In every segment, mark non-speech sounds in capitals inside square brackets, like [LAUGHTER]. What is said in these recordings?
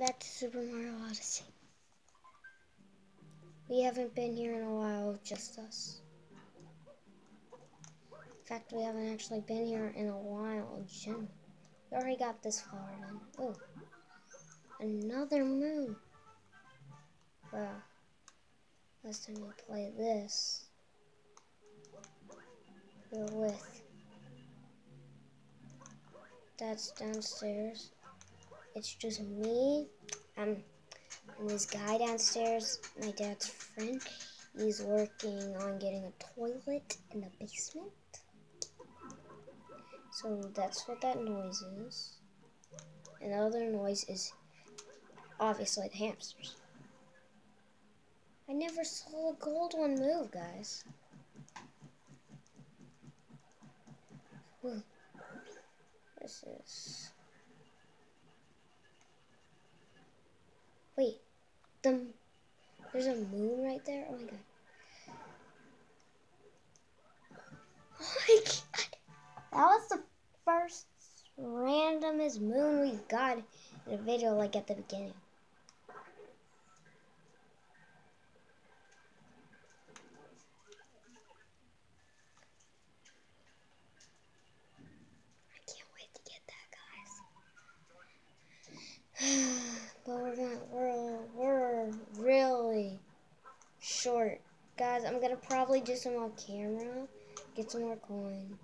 Back to Super Mario Odyssey. We haven't been here in a while, just us. In fact, we haven't actually been here in a while, Jim. We already got this far in. Oh, another moon. Wow. Last time we played this, we were with. That's downstairs. It's just me, um, and this guy downstairs, my dad's friend. He's working on getting a toilet in the basement. So that's what that noise is. And the other noise is obviously the hamsters. I never saw a gold one move, guys. This is... Wait, the, there's a moon right there? Oh my god. Oh my god. That was the first randomest moon we've got in a video like at the beginning. but we're gonna we're we're really short, guys. I'm gonna probably do some on camera, get some more coins,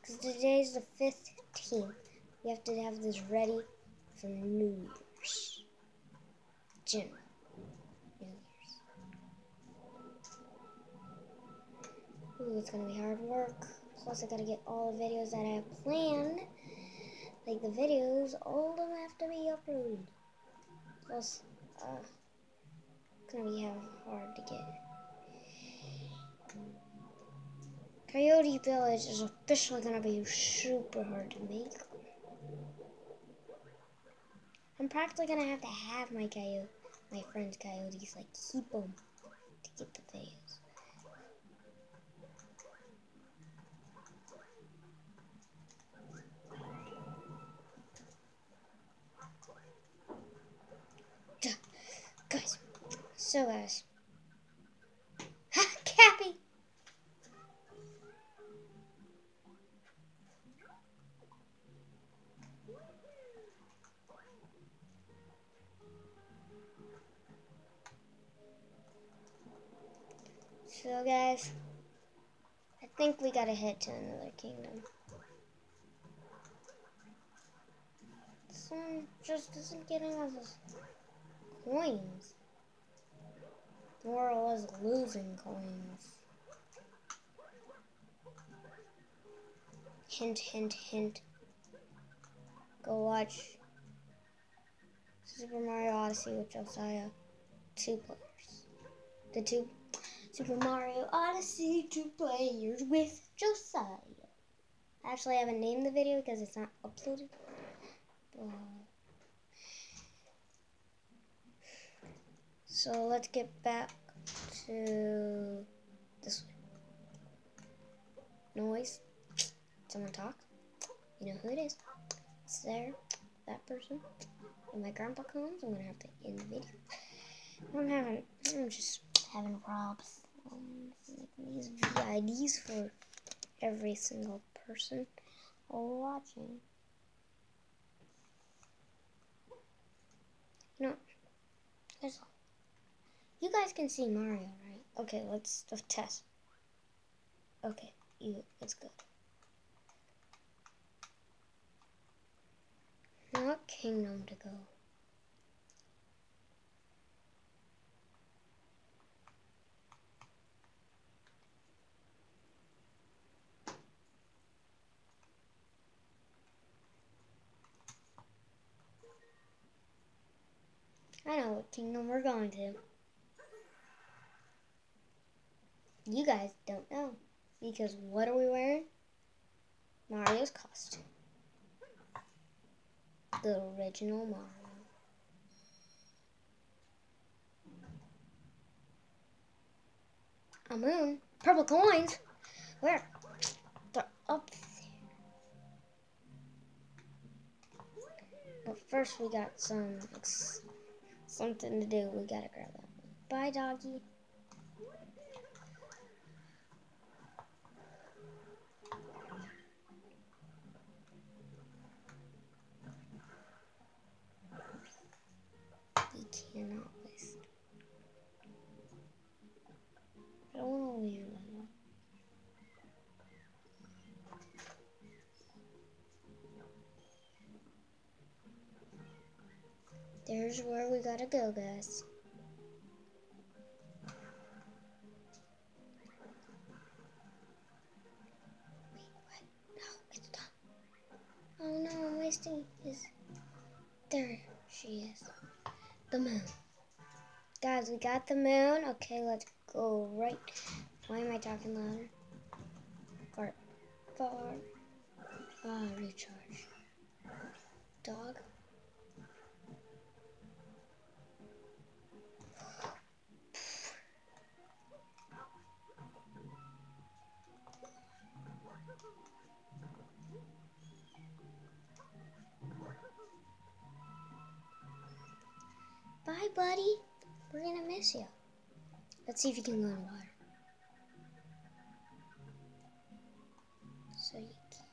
because today's the fifteenth. We have to have this ready for New Year's. Jim. New Year's. Ooh, it's gonna be hard work. Plus, I gotta get all the videos that I have planned. Like the videos, all of them have to be uploaded. Plus, uh, it's gonna be hard to get. Coyote Village is officially gonna be super hard to make. I'm practically gonna have to have my coyote, my friends' coyotes, like keep them to get the videos. Guys, so guys. [LAUGHS] Ha, Cappy! So guys, I think we gotta head to another kingdom. This one just isn't getting us coins. More or less losing coins. Hint, hint, hint. Go watch Super Mario Odyssey with Josiah. Two players. The two Super Mario Odyssey two players with Josiah. Actually, I haven't named the video because it's not uploaded. But So let's get back to this Noise. Someone talk. You know who it is. There. That person. When my grandpa comes, I'm gonna have to end the video. I'm having, I'm just having robs. Um, these VIDs for every single person watching. You know, there's you guys can see Mario, right? Okay, let's test. Okay, you, it's good. What kingdom to go? I know what kingdom we're going to. You guys don't know. Because what are we wearing? Mario's costume. The original Mario. A moon? Purple coins? Where? They're up there. But first we got some something to do. We gotta grab that. Bye, doggy. We cannot waste. I don't want to leave that. There's where we gotta go, guys. Oh no, I'm wasting his. There she is. The moon. Guys, we got the moon. Okay, let's go right. Why am I talking louder? Far. Far. Ah, recharge. Dog. Bye, buddy. We're gonna miss you. Let's see if you can go in water. So you can.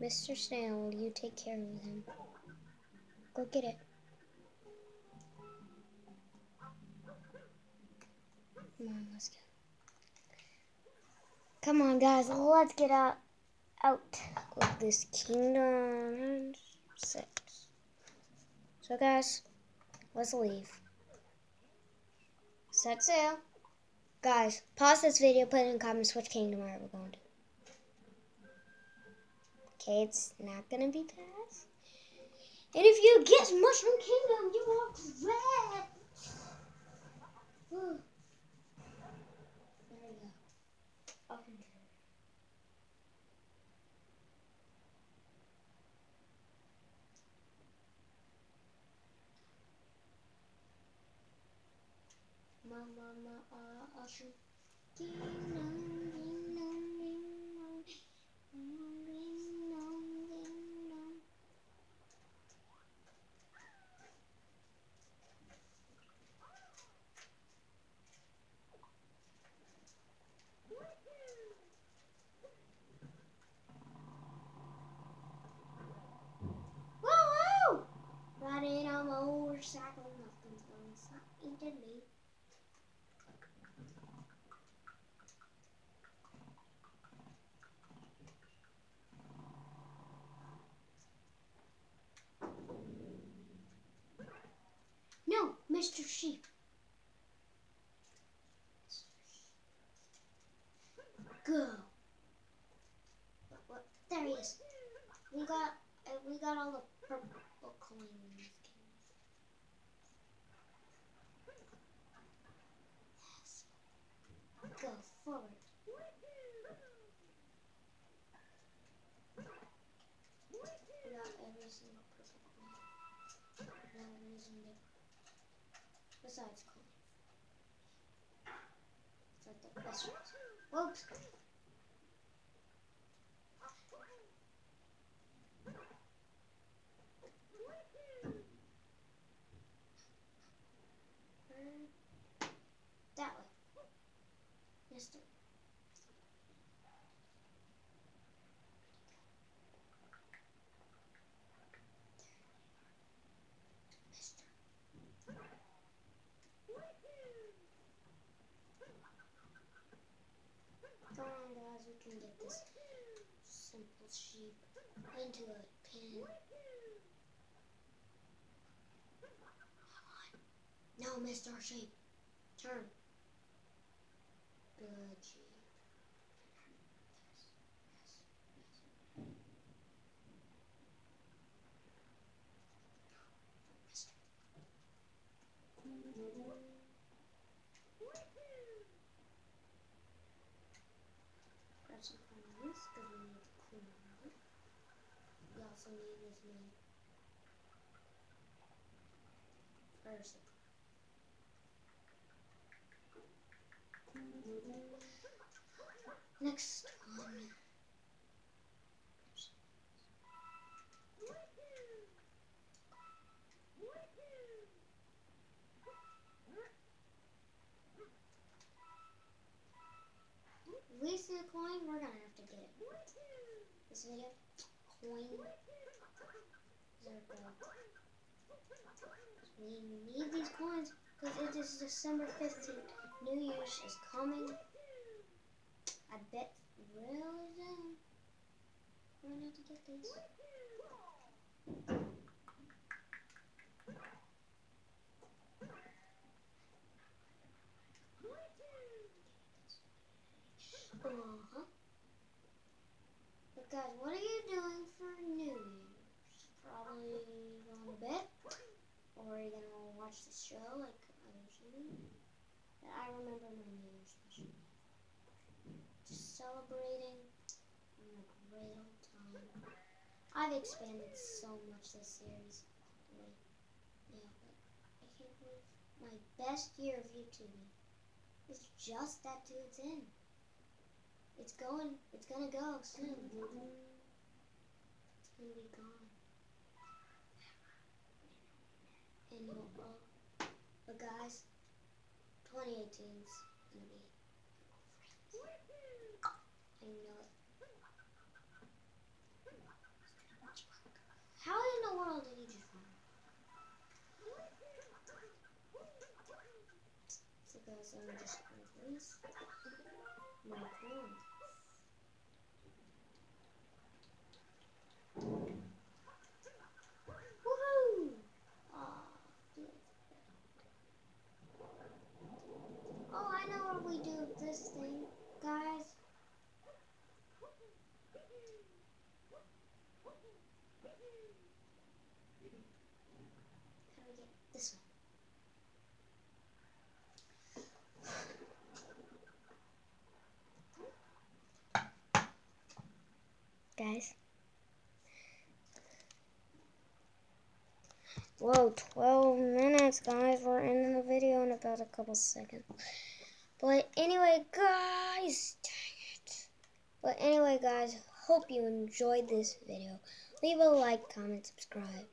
Mr. Snail, will you take care of him? Go get it. Come on, let's go. Come on, guys, let's get out out of this kingdom six. So, guys, let's leave. Set sail. Guys, pause this video, put in comments which kingdom are we going to. Okay, it's not gonna be past. And if you get Mushroom Kingdom, you are correct. Ooh. There we go. Up and down. Mama, ma, ah, mushroom Go. What? There he is. We got uh, we got all the purple coins. Yes. Go forward. Got every single purple coin. Besides coin. It's the best. Whoops. Turn That way. Mister. Mister. Come on, guys, we can get this simple sheep into a pen. Come on. No, Mr. Sheep. Turn. Good sheep. Yes, yes, yes. Mister. Grab some coins because we need to clean them out. We got also need this money. First. Next one. Wasting a coin, we're gonna have to get it. This video, coin. There we need these coins because it is December 15th. New Year's is coming. I bet really then we're gonna have to get these. Uh-huh. But guys, what are you doing? Going to bed? Or are gonna watch the show like I usually? But I remember my New Year's. Just celebrating having a great old time. I've expanded so much this series. Yeah, but I can't believe my best year of YouTubing is just that its end. It's going. It's gonna go soon. It's gonna be gone. And uh, but guys, 2018's gonna be. I know it. How in the world did he just run? So guys, I'm just gonna this. My coin. Woohoo! Aw, yes. Oh, I know what we do with this thing, guys. How do we get this one? Guys. Whoa, 12 minutes, guys. We're ending the video in about a couple seconds. But anyway, guys, dang it. But anyway, guys, hope you enjoyed this video. Leave a like, comment, subscribe.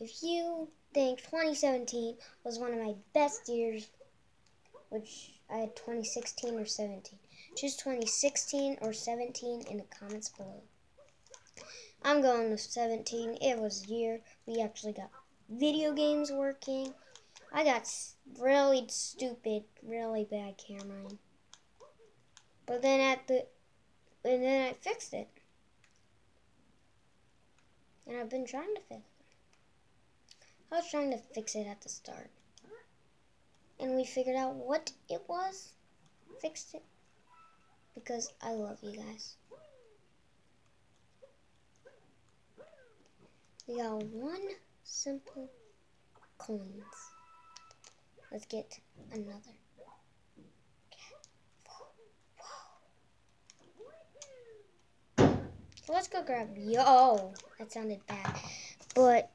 If you think 2017 was one of my best years, which I had 2016 or 17, choose 2016 or 17 in the comments below. I'm going with 17. It was a year we actually got video games working. I got really stupid, really bad camera. But then at the and then I fixed it. And I've been trying to fix it. I was trying to fix it at the start. And we figured out what it was. Fixed it. Because I love you guys. We got one simple coins. Let's get another. Let's go grab yo. That sounded bad. But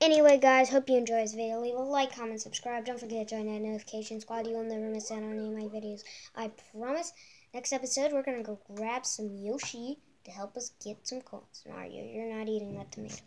anyway, guys, hope you enjoyed this video. Leave a like, comment, subscribe. Don't forget to join that notification squad. You will never miss out on any of my videos. I promise. Next episode, we're going to go grab some Yoshi to help us get some coins. Mario, you're not eating that tomato.